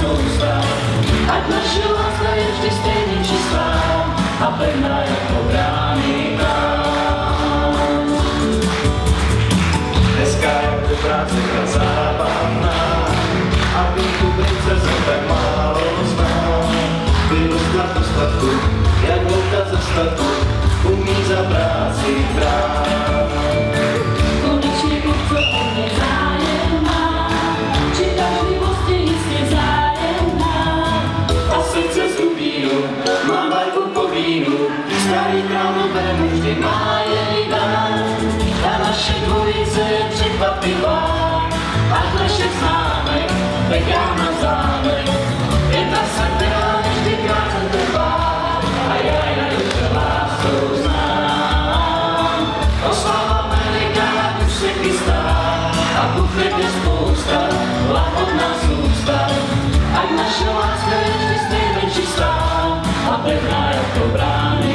sousta, ať naše láska je vždy stejně čistá a pevná jako brány. Dneska jak do práce aby tu princeze tak málo znám. Vydosta jak volka ze statku, umí starý králové vždy má její dát. Ta naše dvojice je překvapivá, ať naše známek, peká na zámek. Je ta sakra vždy krátce trvá, a já ji na duše láskou znám. Oslava veliká už se chystá, a bufet je spousta, vlak od nás zůstal. Ať naše láska je vždy stejně čistá, a pevná jako brány.